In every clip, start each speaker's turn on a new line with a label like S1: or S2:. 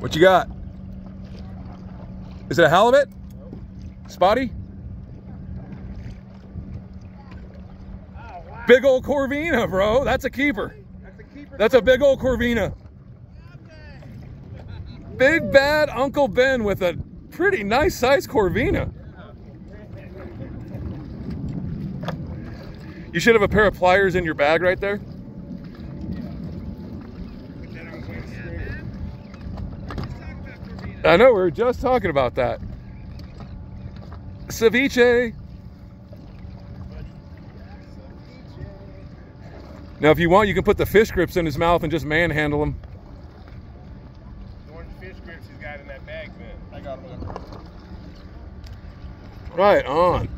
S1: What you got? Is it a halibut? Spotty? Big old Corvina, bro. That's a keeper. That's a big old Corvina. Big bad Uncle Ben with a pretty nice size Corvina. You should have a pair of pliers in your bag right there. I know, we were just talking about that. Ceviche. Now, if you want, you can put the fish grips in his mouth and just manhandle him.
S2: The orange fish grips he's got in that bag, man. I got them.
S1: Right on.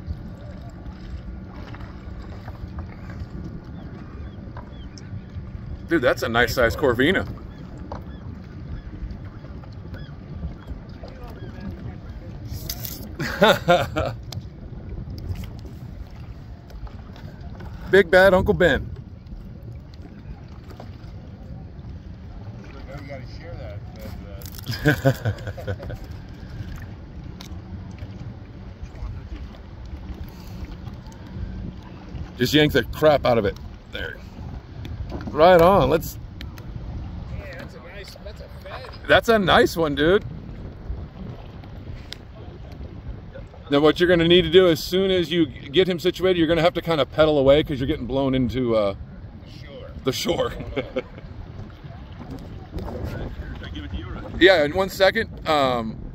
S1: Dude, that's a nice size Corvina. Big bad Uncle Ben.
S2: Now you gotta share that. that,
S1: Just yank the crap out of it. There. Right on. Let's.
S2: yeah, that's a nice, that's a.
S1: That's a nice one, dude. Now, what you're going to need to do as soon as you get him situated, you're going to have to kind of pedal away because you're getting blown into uh, the shore.
S2: Should I give it to you or?
S1: yeah, in one second. Um,